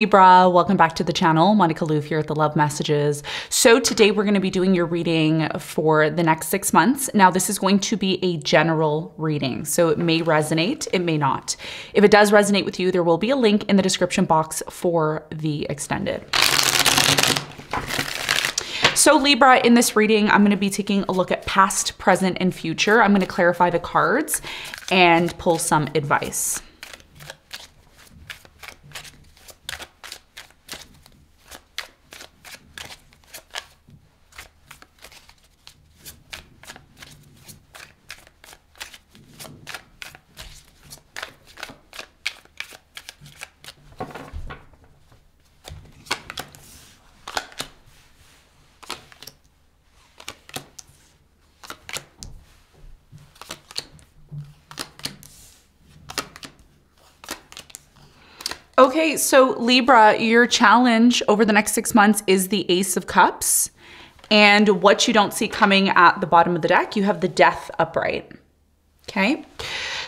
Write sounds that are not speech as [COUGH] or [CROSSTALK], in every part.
Libra, welcome back to the channel. Monica Luve here at the Love Messages. So today we're going to be doing your reading for the next six months. Now this is going to be a general reading, so it may resonate, it may not. If it does resonate with you, there will be a link in the description box for the extended. So Libra, in this reading, I'm going to be taking a look at past, present, and future. I'm going to clarify the cards and pull some advice. Okay, so Libra, your challenge over the next six months is the Ace of Cups. And what you don't see coming at the bottom of the deck, you have the Death upright. Okay.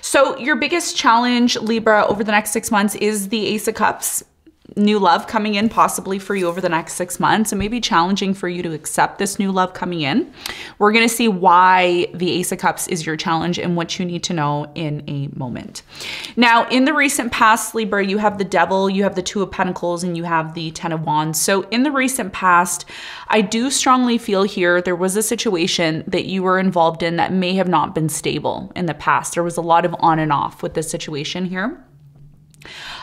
So your biggest challenge, Libra, over the next six months is the Ace of Cups new love coming in possibly for you over the next six months. It may be challenging for you to accept this new love coming in. We're going to see why the Ace of Cups is your challenge and what you need to know in a moment. Now, in the recent past, Libra, you have the Devil, you have the Two of Pentacles, and you have the Ten of Wands. So in the recent past, I do strongly feel here there was a situation that you were involved in that may have not been stable in the past. There was a lot of on and off with this situation here.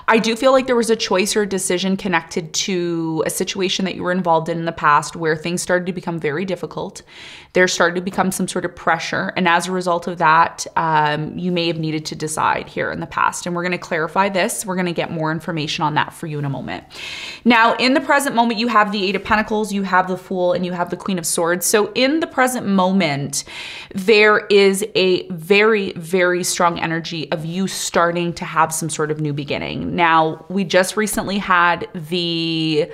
I do feel like there was a choice or a decision connected to a situation that you were involved in in the past where things started to become very difficult. There started to become some sort of pressure. And as a result of that, um, you may have needed to decide here in the past. And we're going to clarify this. We're going to get more information on that for you in a moment. Now, in the present moment, you have the Eight of Pentacles, you have the Fool, and you have the Queen of Swords. So in the present moment, there is a very, very strong energy of you starting to have some sort of new beginning. Now, we just recently had the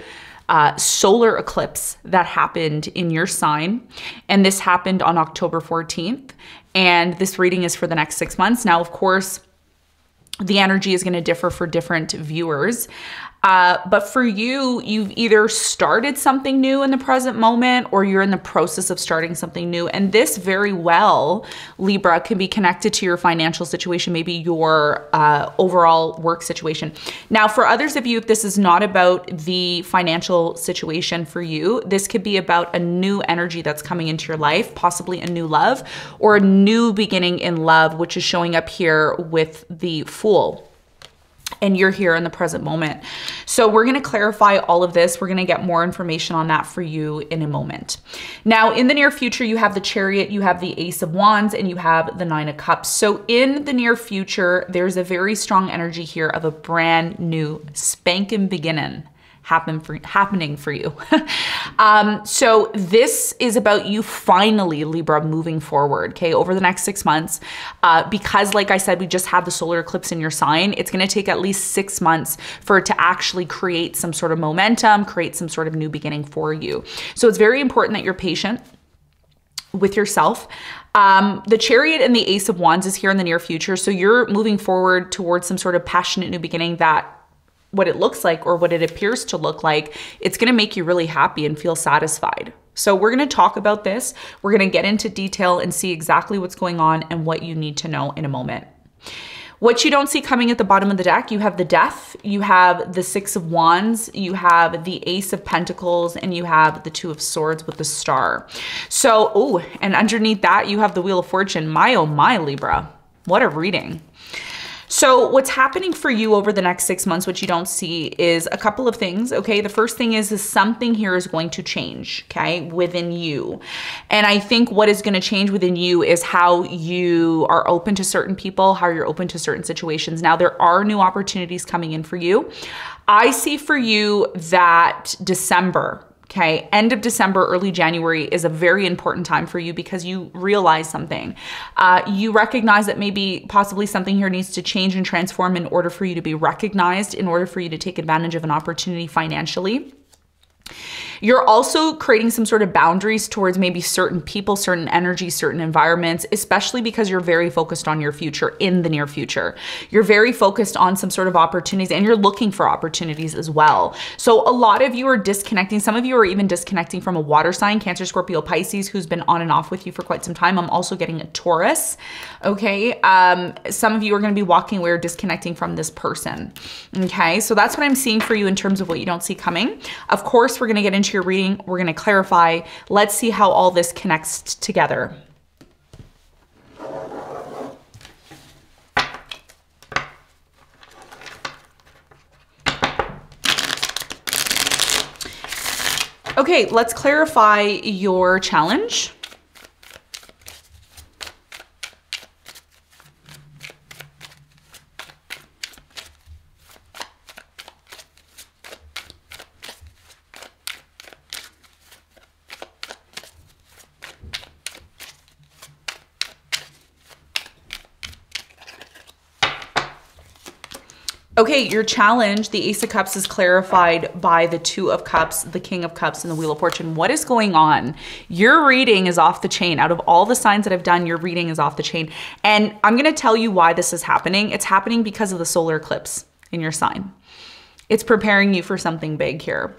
uh, solar eclipse that happened in your sign, and this happened on October 14th. And this reading is for the next six months. Now, of course, the energy is going to differ for different viewers. Uh, but for you, you've either started something new in the present moment or you're in the process of starting something new. And this very well, Libra, can be connected to your financial situation, maybe your uh, overall work situation. Now, for others of you, if this is not about the financial situation for you, this could be about a new energy that's coming into your life, possibly a new love or a new beginning in love, which is showing up here with the Fool and you're here in the present moment. So we're going to clarify all of this. We're going to get more information on that for you in a moment. Now, in the near future, you have the chariot, you have the ace of wands, and you have the nine of cups. So in the near future, there's a very strong energy here of a brand new spanking beginning happen for happening for you. [LAUGHS] um, so this is about you finally Libra moving forward. Okay, over the next six months, uh, because like I said, we just had the solar eclipse in your sign. It's going to take at least six months for it to actually create some sort of momentum, create some sort of new beginning for you. So it's very important that you're patient with yourself. Um, the chariot and the ace of wands is here in the near future. So you're moving forward towards some sort of passionate new beginning that what it looks like or what it appears to look like, it's gonna make you really happy and feel satisfied. So we're gonna talk about this. We're gonna get into detail and see exactly what's going on and what you need to know in a moment. What you don't see coming at the bottom of the deck, you have the Death, you have the Six of Wands, you have the Ace of Pentacles, and you have the Two of Swords with the Star. So, oh, and underneath that, you have the Wheel of Fortune. My, oh my, Libra. What a reading. So what's happening for you over the next six months, which you don't see, is a couple of things, okay? The first thing is, is something here is going to change, okay, within you. And I think what is going to change within you is how you are open to certain people, how you're open to certain situations. Now, there are new opportunities coming in for you. I see for you that December, Okay, end of December, early January is a very important time for you because you realize something. Uh, you recognize that maybe possibly something here needs to change and transform in order for you to be recognized, in order for you to take advantage of an opportunity financially. You're also creating some sort of boundaries towards maybe certain people, certain energy, certain environments, especially because you're very focused on your future in the near future. You're very focused on some sort of opportunities and you're looking for opportunities as well. So a lot of you are disconnecting. Some of you are even disconnecting from a water sign, Cancer, Scorpio, Pisces, who's been on and off with you for quite some time. I'm also getting a Taurus. Okay. Um, some of you are going to be walking away or disconnecting from this person. Okay. So that's what I'm seeing for you in terms of what you don't see coming. Of course, we're going to get into your reading. We're going to clarify. Let's see how all this connects together. Okay, let's clarify your challenge. Okay, your challenge, the Ace of Cups is clarified by the Two of Cups, the King of Cups, and the Wheel of Fortune. What is going on? Your reading is off the chain. Out of all the signs that I've done, your reading is off the chain. And I'm going to tell you why this is happening. It's happening because of the solar eclipse in your sign. It's preparing you for something big here.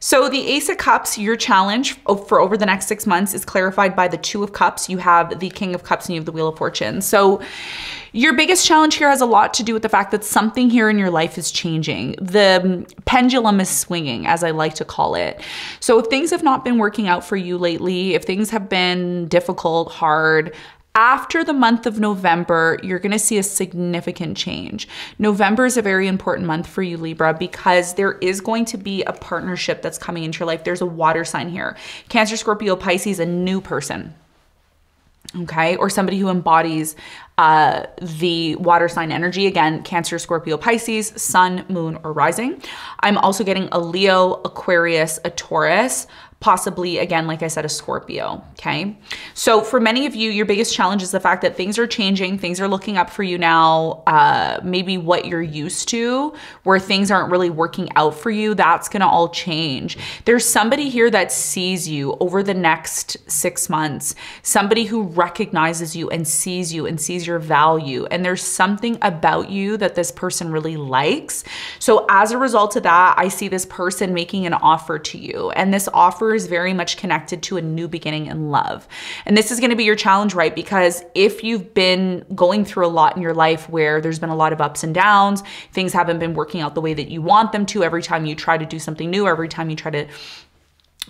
So the Ace of Cups, your challenge for over the next six months is clarified by the Two of Cups. You have the King of Cups and you have the Wheel of Fortune. So your biggest challenge here has a lot to do with the fact that something here in your life is changing. The pendulum is swinging, as I like to call it. So if things have not been working out for you lately, if things have been difficult, hard, after the month of November, you're going to see a significant change. November is a very important month for you, Libra, because there is going to be a partnership that's coming into your life. There's a water sign here. Cancer, Scorpio, Pisces, a new person okay or somebody who embodies uh, the water sign energy again cancer scorpio pisces sun moon or rising i'm also getting a leo aquarius a taurus possibly again like i said a scorpio okay? So for many of you your biggest challenge is the fact that things are changing things are looking up for you now uh, maybe what you're used to where things aren't really working out for you that's gonna all change. There's somebody here that sees you over the next six months somebody who recognizes you and sees you and sees your value and there's something about you that this person really likes. So as a result of that i see this person making an offer to you and this offer is very much connected to a new beginning in love. And this is going to be your challenge, right? Because if you've been going through a lot in your life where there's been a lot of ups and downs, things haven't been working out the way that you want them to every time you try to do something new, every time you try to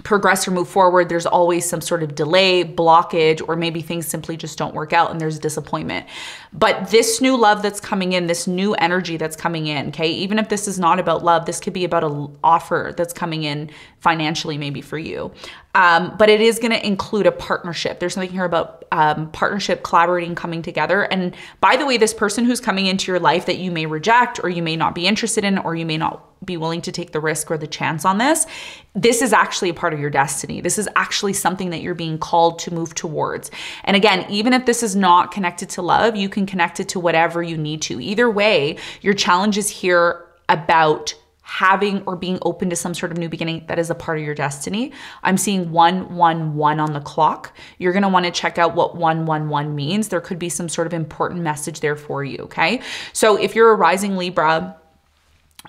progress or move forward, there's always some sort of delay, blockage, or maybe things simply just don't work out and there's disappointment. But this new love that's coming in, this new energy that's coming in, okay, even if this is not about love, this could be about an offer that's coming in financially, maybe for you. Um, but it is going to include a partnership. There's something here about um, partnership, collaborating, coming together. And by the way, this person who's coming into your life that you may reject or you may not be interested in or you may not be willing to take the risk or the chance on this, this is actually a part of your destiny. This is actually something that you're being called to move towards. And again, even if this is not connected to love, you can connect it to whatever you need to. Either way, your challenge is here about having or being open to some sort of new beginning that is a part of your destiny. I'm seeing 111 on the clock. You're going to want to check out what 111 means. There could be some sort of important message there for you, okay? So if you're a rising Libra,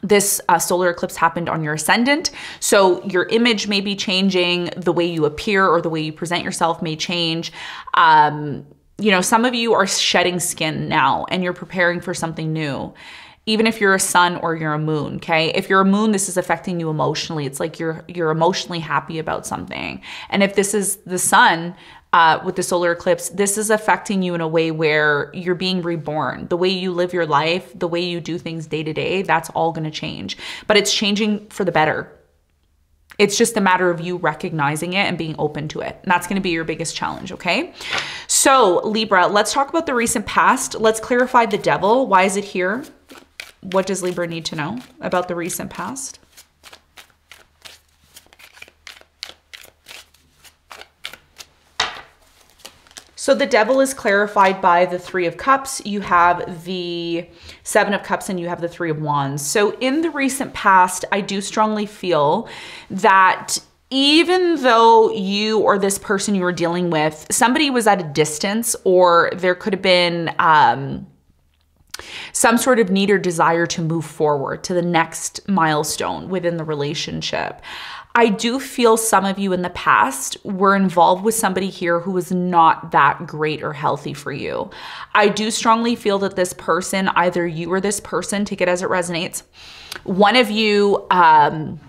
this uh, solar eclipse happened on your ascendant. So your image may be changing, the way you appear or the way you present yourself may change. Um, you know, some of you are shedding skin now and you're preparing for something new. Even if you're a sun or you're a moon, okay? If you're a moon, this is affecting you emotionally. It's like you're you're emotionally happy about something. And if this is the sun, uh, with the solar eclipse, this is affecting you in a way where you're being reborn. The way you live your life, the way you do things day to day, that's all going to change. But it's changing for the better. It's just a matter of you recognizing it and being open to it. And that's going to be your biggest challenge, okay? So, Libra, let's talk about the recent past. Let's clarify the devil. Why is it here? What does Libra need to know about the recent past? So the devil is clarified by the three of cups. You have the seven of cups and you have the three of wands. So in the recent past, I do strongly feel that even though you or this person you were dealing with, somebody was at a distance, or there could have been um, some sort of need or desire to move forward to the next milestone within the relationship. I do feel some of you in the past were involved with somebody here who was not that great or healthy for you. I do strongly feel that this person, either you or this person, take it as it resonates, one of you, um,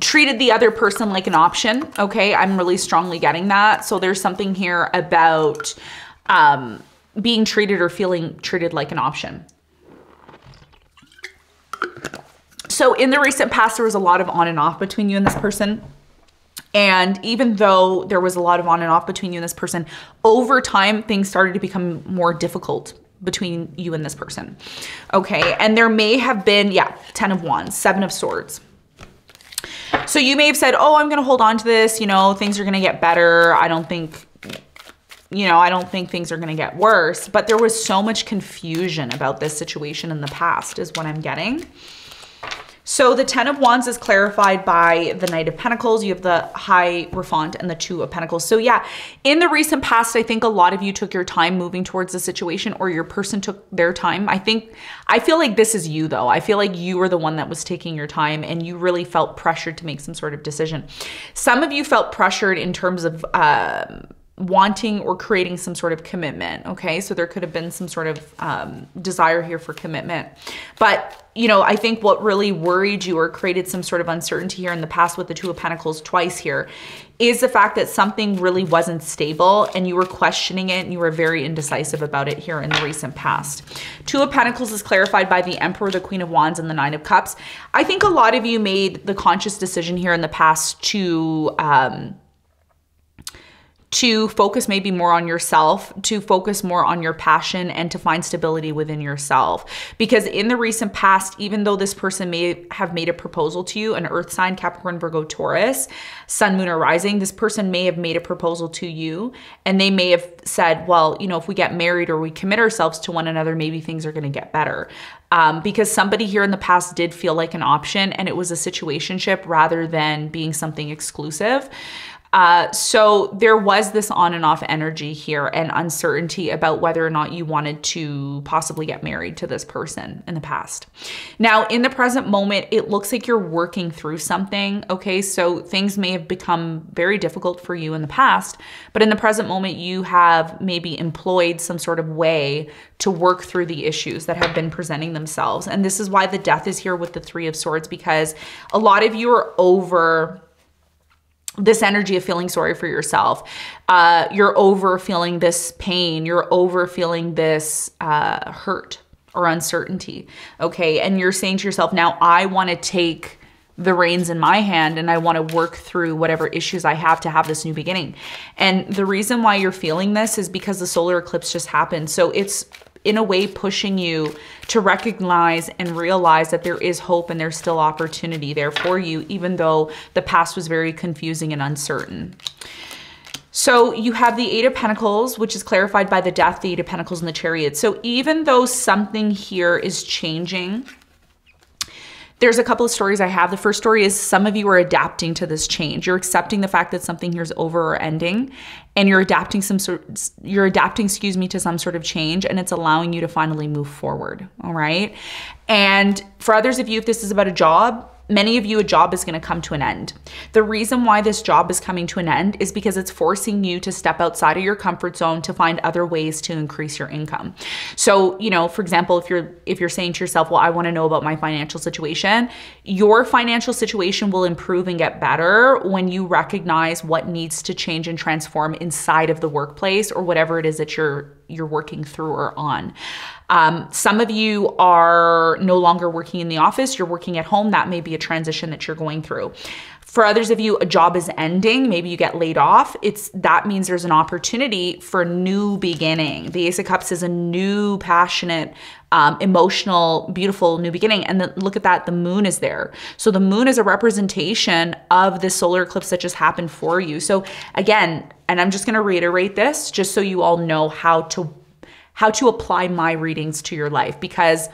treated the other person like an option. Okay. I'm really strongly getting that. So there's something here about um, being treated or feeling treated like an option. So in the recent past, there was a lot of on and off between you and this person. And even though there was a lot of on and off between you and this person, over time, things started to become more difficult between you and this person. Okay. And there may have been, yeah, 10 of wands, seven of swords. So you may have said, oh, I'm going to hold on to this. You know, things are going to get better. I don't think, you know, I don't think things are going to get worse. But there was so much confusion about this situation in the past is what I'm getting. So the Ten of Wands is clarified by the Knight of Pentacles. You have the Hierophant and the Two of Pentacles. So yeah, in the recent past, I think a lot of you took your time moving towards the situation or your person took their time. I think, I feel like this is you though. I feel like you were the one that was taking your time and you really felt pressured to make some sort of decision. Some of you felt pressured in terms of, um, wanting or creating some sort of commitment. Okay. So there could have been some sort of um, desire here for commitment. But, you know, I think what really worried you or created some sort of uncertainty here in the past with the Two of Pentacles twice here is the fact that something really wasn't stable and you were questioning it and you were very indecisive about it here in the recent past. Two of Pentacles is clarified by the Emperor, the Queen of Wands, and the Nine of Cups. I think a lot of you made the conscious decision here in the past to, um, to focus maybe more on yourself, to focus more on your passion, and to find stability within yourself. Because in the recent past, even though this person may have made a proposal to you, an earth sign, Capricorn, Virgo, Taurus, Sun, Moon, or Rising, this person may have made a proposal to you and they may have said, well, you know, if we get married or we commit ourselves to one another, maybe things are going to get better. Um, because somebody here in the past did feel like an option and it was a situationship rather than being something exclusive. Uh, so there was this on and off energy here and uncertainty about whether or not you wanted to possibly get married to this person in the past. Now, in the present moment, it looks like you're working through something. Okay, so things may have become very difficult for you in the past, but in the present moment, you have maybe employed some sort of way to work through the issues that have been presenting themselves. And this is why the death is here with the Three of Swords because a lot of you are over this energy of feeling sorry for yourself. Uh, you're over feeling this pain. You're over feeling this uh, hurt or uncertainty. Okay. And you're saying to yourself, now I want to take the reins in my hand and I want to work through whatever issues I have to have this new beginning. And the reason why you're feeling this is because the solar eclipse just happened. So it's in a way pushing you to recognize and realize that there is hope and there's still opportunity there for you, even though the past was very confusing and uncertain. So you have the Eight of Pentacles, which is clarified by the Death, the Eight of Pentacles, and the Chariot. So even though something here is changing, there's a couple of stories I have. The first story is some of you are adapting to this change. You're accepting the fact that something here is over or ending, and you're adapting some sort you're adapting, excuse me, to some sort of change, and it's allowing you to finally move forward. All right. And for others of you, if this is about a job, many of you, a job is going to come to an end. The reason why this job is coming to an end is because it's forcing you to step outside of your comfort zone to find other ways to increase your income. So, you know, for example, if you're if you're saying to yourself, "Well, I want to know about my financial situation," your financial situation will improve and get better when you recognize what needs to change and transform inside of the workplace or whatever it is that you're you're working through or on. Um, some of you are no longer working in the office, you're working at home. That may be a transition that you're going through. For others of you, a job is ending, maybe you get laid off. It's that means there's an opportunity for new beginning. The Ace of Cups is a new, passionate, um, emotional, beautiful new beginning. And then look at that, the moon is there. So the moon is a representation of the solar eclipse that just happened for you. So again, and I'm just going to reiterate this just so you all know how to how to apply my readings to your life because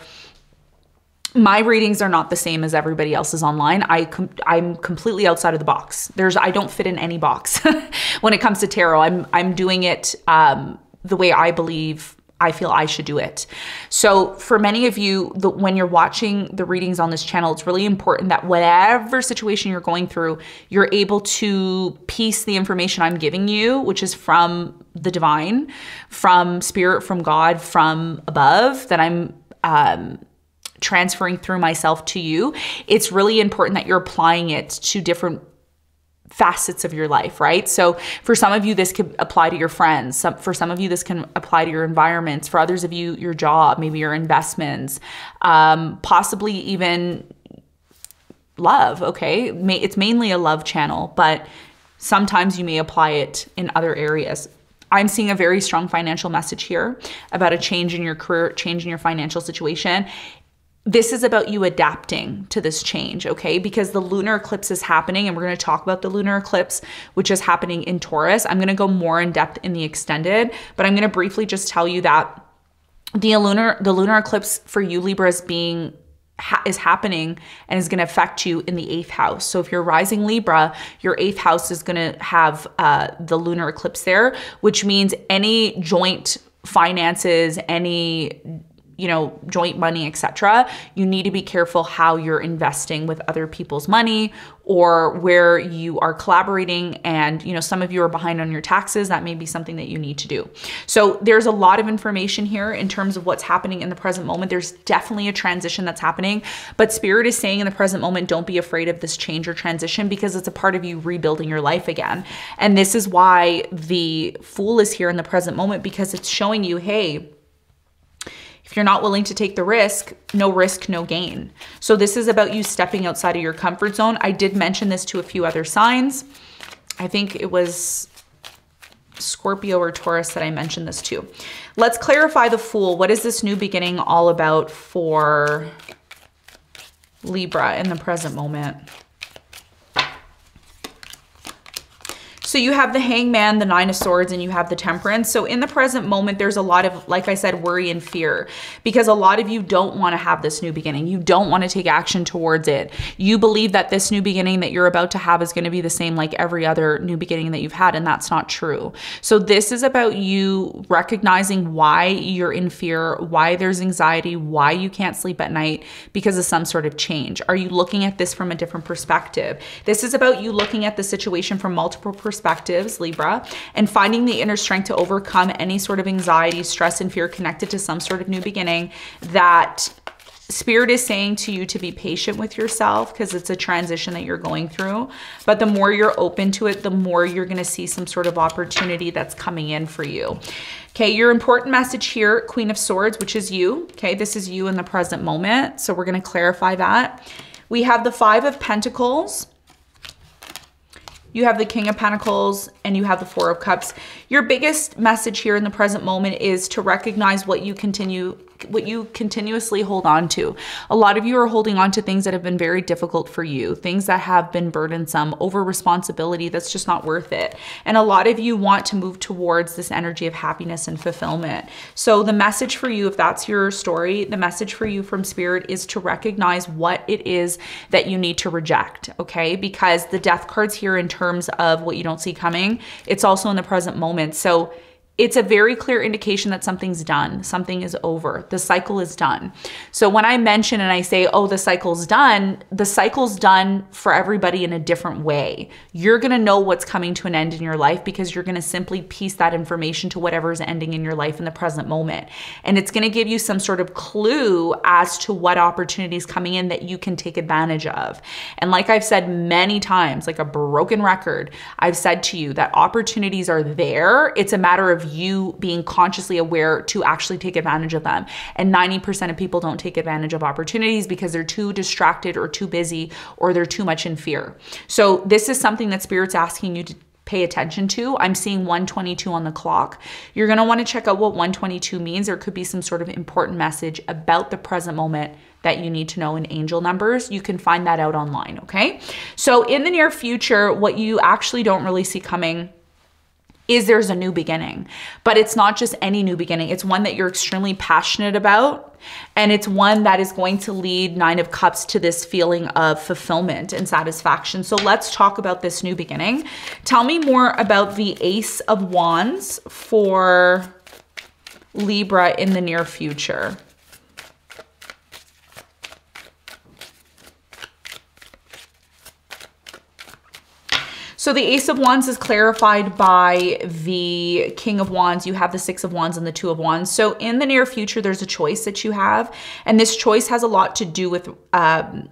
my readings are not the same as everybody else's online. I com- I'm completely outside of the box. There's I don't fit in any box [LAUGHS] when it comes to tarot. I'm I'm doing it um, the way I believe I feel I should do it. So for many of you, the, when you're watching the readings on this channel, it's really important that whatever situation you're going through, you're able to piece the information I'm giving you, which is from the divine, from spirit, from God, from above, that I'm um, transferring through myself to you. It's really important that you're applying it to different facets of your life, right? So for some of you, this could apply to your friends. Some, for some of you, this can apply to your environments. For others of you, your job, maybe your investments, um, possibly even love. Okay, it's mainly a love channel, but sometimes you may apply it in other areas. I'm seeing a very strong financial message here about a change in your career, change in your financial situation this is about you adapting to this change, okay? Because the lunar eclipse is happening, and we're gonna talk about the lunar eclipse, which is happening in Taurus. I'm gonna go more in depth in the extended, but I'm gonna briefly just tell you that the lunar the lunar eclipse for you Libra is being ha is happening and is going to affect you in the eighth house. So if you're rising Libra, your eighth house is going to have uh, the lunar eclipse there, which means any joint finances, any you know, joint money, etc., you need to be careful how you're investing with other people's money or where you are collaborating and, you know, some of you are behind on your taxes, that may be something that you need to do. So, there's a lot of information here in terms of what's happening in the present moment. There's definitely a transition that's happening, but spirit is saying in the present moment, don't be afraid of this change or transition because it's a part of you rebuilding your life again. And this is why the fool is here in the present moment because it's showing you, hey, if you're not willing to take the risk, no risk, no gain. So this is about you stepping outside of your comfort zone. I did mention this to a few other signs. I think it was Scorpio or Taurus that I mentioned this to. Let's clarify the Fool. What is this new beginning all about for Libra in the present moment? So you have the hangman, the nine of swords, and you have the temperance. So in the present moment, there's a lot of, like I said, worry and fear because a lot of you don't want to have this new beginning. You don't want to take action towards it. You believe that this new beginning that you're about to have is going to be the same like every other new beginning that you've had, and that's not true. So this is about you recognizing why you're in fear, why there's anxiety, why you can't sleep at night because of some sort of change. Are you looking at this from a different perspective? This is about you looking at the situation from multiple perspectives perspectives, Libra, and finding the inner strength to overcome any sort of anxiety, stress, and fear connected to some sort of new beginning that Spirit is saying to you to be patient with yourself because it's a transition that you're going through. But the more you're open to it, the more you're going to see some sort of opportunity that's coming in for you. Okay, your important message here, Queen of Swords, which is you. Okay, this is you in the present moment. So we're going to clarify that. We have the Five of Pentacles you have the King of Pentacles, and you have the Four of Cups. Your biggest message here in the present moment is to recognize what you continue what you continuously hold on to. A lot of you are holding on to things that have been very difficult for you, things that have been burdensome, over responsibility that's just not worth it. And a lot of you want to move towards this energy of happiness and fulfillment. So the message for you, if that's your story, the message for you from spirit is to recognize what it is that you need to reject, okay? Because the death cards here in terms of what you don't see coming, it's also in the present moment. So it's a very clear indication that something's done, something is over, the cycle is done. So when I mention and I say, oh, the cycle's done, the cycle's done for everybody in a different way. You're gonna know what's coming to an end in your life because you're gonna simply piece that information to whatever's ending in your life in the present moment. And it's gonna give you some sort of clue as to what opportunities coming in that you can take advantage of. And like I've said many times, like a broken record, I've said to you that opportunities are there. It's a matter of you being consciously aware to actually take advantage of them. And 90% of people don't take advantage of opportunities because they're too distracted or too busy or they're too much in fear. So, this is something that Spirit's asking you to pay attention to. I'm seeing 122 on the clock. You're going to want to check out what 122 means. There could be some sort of important message about the present moment that you need to know in angel numbers. You can find that out online, okay? So in the near future, what you actually don't really see coming is there's a new beginning. But it's not just any new beginning, it's one that you're extremely passionate about And it's one that is going to lead Nine of Cups to this feeling of fulfillment and satisfaction. So let's talk about this new beginning. Tell me more about the Ace of Wands for Libra in the near future. So the Ace of Wands is clarified by the King of Wands. You have the Six of Wands and the Two of Wands. So in the near future, there's a choice that you have. And this choice has a lot to do with um,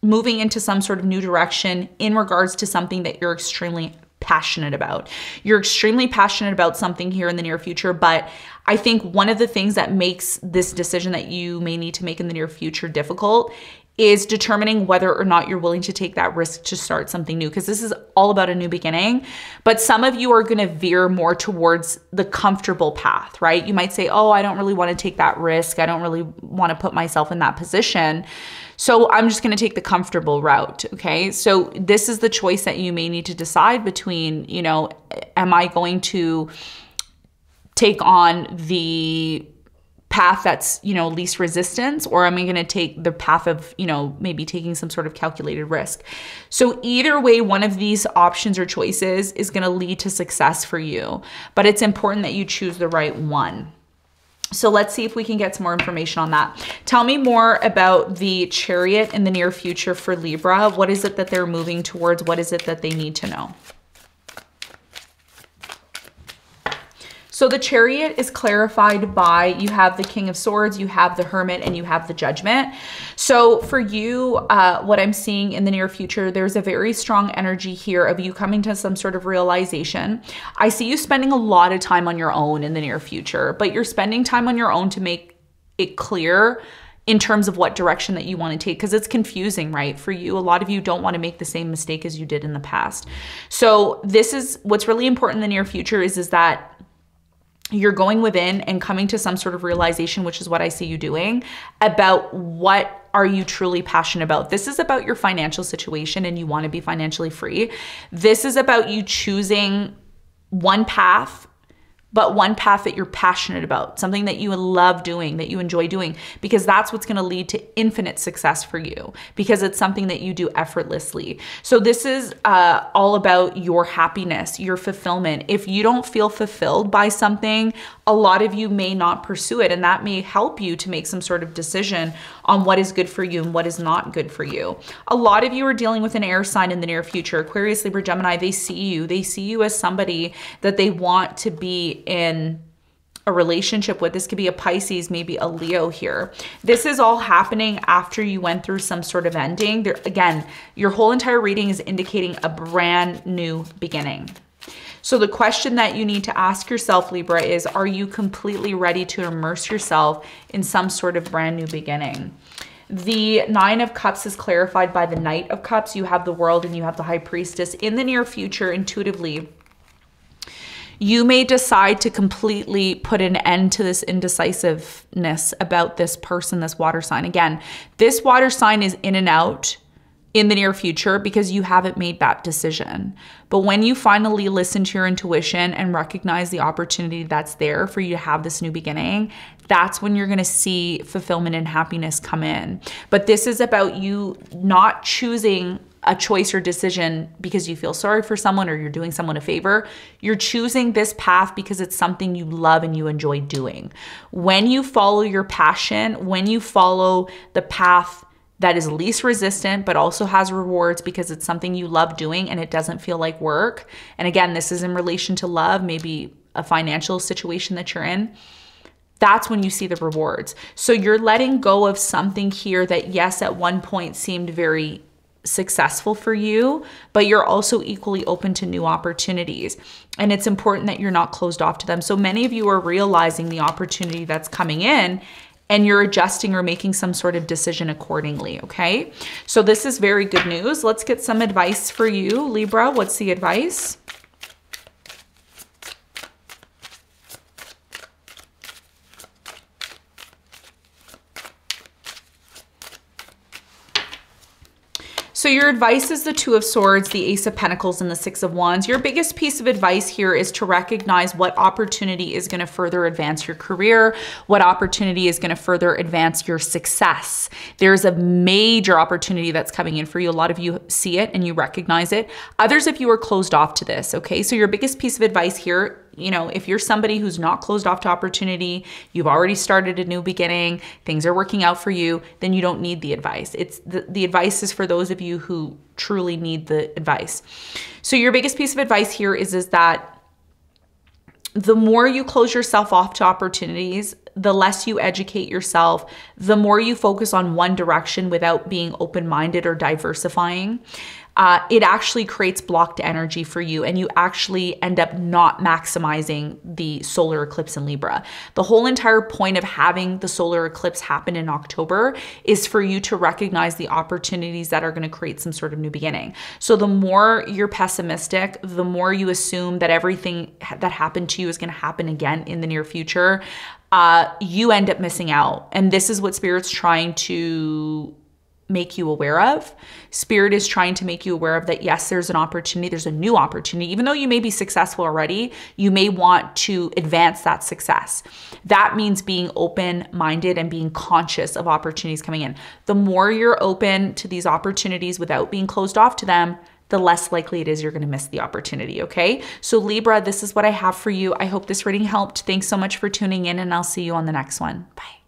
moving into some sort of new direction in regards to something that you're extremely passionate about. You're extremely passionate about something here in the near future, but I think one of the things that makes this decision that you may need to make in the near future difficult is determining whether or not you're willing to take that risk to start something new because this is all about a new beginning. But some of you are going to veer more towards the comfortable path, right? You might say, "Oh, I don't really want to take that risk. I don't really want to put myself in that position." So I'm just going to take the comfortable route, okay? So this is the choice that you may need to decide between, you know, am I going to take on the path that's you know least resistance or am i going to take the path of you know maybe taking some sort of calculated risk so either way one of these options or choices is going to lead to success for you but it's important that you choose the right one so let's see if we can get some more information on that. Tell me more about the chariot in the near future for Libra. What is it that they're moving towards? What is it that they need to know? So the chariot is clarified by you have the king of swords, you have the hermit, and you have the judgment. So for you, uh, what I'm seeing in the near future, there's a very strong energy here of you coming to some sort of realization. I see you spending a lot of time on your own in the near future, but you're spending time on your own to make it clear in terms of what direction that you want to take because it's confusing, right? For you, a lot of you don't want to make the same mistake as you did in the past. So this is what's really important in the near future is is that you're going within and coming to some sort of realization, which is what I see you doing, about what are you truly passionate about. This is about your financial situation and you want to be financially free. This is about you choosing one path but one path that you're passionate about, something that you love doing, that you enjoy doing, because that's what's gonna lead to infinite success for you, because it's something that you do effortlessly. So, this is uh, all about your happiness, your fulfillment. If you don't feel fulfilled by something, a lot of you may not pursue it, and that may help you to make some sort of decision on what is good for you and what is not good for you. A lot of you are dealing with an air sign in the near future. Aquarius, Libra, Gemini, they see you. They see you as somebody that they want to be in a relationship with. This could be a Pisces, maybe a Leo here. This is all happening after you went through some sort of ending. There, again, your whole entire reading is indicating a brand new beginning. So the question that you need to ask yourself, Libra, is are you completely ready to immerse yourself in some sort of brand new beginning? The Nine of Cups is clarified by the Knight of Cups. You have the World and you have the High Priestess. In the near future, intuitively, you may decide to completely put an end to this indecisiveness about this person, this water sign. Again, this water sign is in and out in the near future because you haven't made that decision. But when you finally listen to your intuition and recognize the opportunity that's there for you to have this new beginning, that's when you're gonna see fulfillment and happiness come in. But this is about you not choosing a choice or decision because you feel sorry for someone or you're doing someone a favor. You're choosing this path because it's something you love and you enjoy doing. When you follow your passion, when you follow the path that is least resistant but also has rewards because it's something you love doing and it doesn't feel like work. And again, this is in relation to love, maybe a financial situation that you're in that's when you see the rewards. So you're letting go of something here that, yes, at one point seemed very successful for you, but you're also equally open to new opportunities. And it's important that you're not closed off to them. So many of you are realizing the opportunity that's coming in and you're adjusting or making some sort of decision accordingly, okay? So this is very good news. Let's get some advice for you, Libra. What's the advice? So your advice is the Two of Swords, the Ace of Pentacles, and the Six of Wands. Your biggest piece of advice here is to recognize what opportunity is going to further advance your career, what opportunity is going to further advance your success. There's a major opportunity that's coming in for you. A lot of you see it and you recognize it. Others of you are closed off to this, okay? So your biggest piece of advice here you know, if you're somebody who's not closed off to opportunity, you've already started a new beginning, things are working out for you, then you don't need the advice. It's the, the advice is for those of you who truly need the advice. So your biggest piece of advice here is is that the more you close yourself off to opportunities, the less you educate yourself, the more you focus on one direction without being open minded or diversifying uh, it actually creates blocked energy for you and you actually end up not maximizing the solar eclipse in Libra. The whole entire point of having the solar eclipse happen in October is for you to recognize the opportunities that are going to create some sort of new beginning. So the more you're pessimistic, the more you assume that everything that happened to you is going to happen again in the near future, uh, you end up missing out. And this is what Spirit's trying to make you aware of. Spirit is trying to make you aware of that, yes, there's an opportunity, there's a new opportunity. Even though you may be successful already, you may want to advance that success. That means being open minded and being conscious of opportunities coming in. The more you're open to these opportunities without being closed off to them, the less likely it is you're going to miss the opportunity. Okay. So, Libra, this is what I have for you. I hope this reading helped. Thanks so much for tuning in, and I'll see you on the next one. Bye.